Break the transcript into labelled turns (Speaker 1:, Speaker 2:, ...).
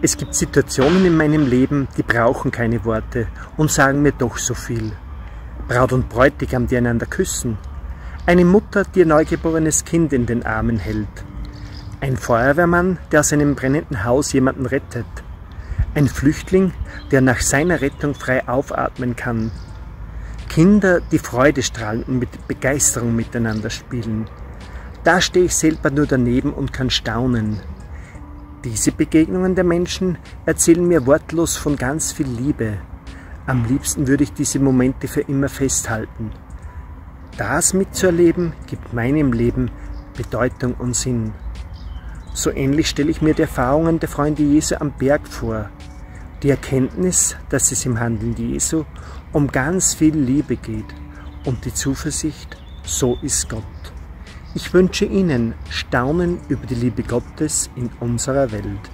Speaker 1: Es gibt Situationen in meinem Leben, die brauchen keine Worte und sagen mir doch so viel. Braut und Bräutigam, die einander küssen. Eine Mutter, die ihr neugeborenes Kind in den Armen hält. Ein Feuerwehrmann, der aus einem brennenden Haus jemanden rettet. Ein Flüchtling, der nach seiner Rettung frei aufatmen kann. Kinder, die freudestrahlend und mit Begeisterung miteinander spielen. Da stehe ich selber nur daneben und kann staunen. Diese Begegnungen der Menschen erzählen mir wortlos von ganz viel Liebe. Am liebsten würde ich diese Momente für immer festhalten. Das mitzuerleben gibt meinem Leben Bedeutung und Sinn. So ähnlich stelle ich mir die Erfahrungen der Freunde Jesu am Berg vor. Die Erkenntnis, dass es im Handeln Jesu um ganz viel Liebe geht und die Zuversicht, so ist Gott. Ich wünsche Ihnen Staunen über die Liebe Gottes in unserer Welt.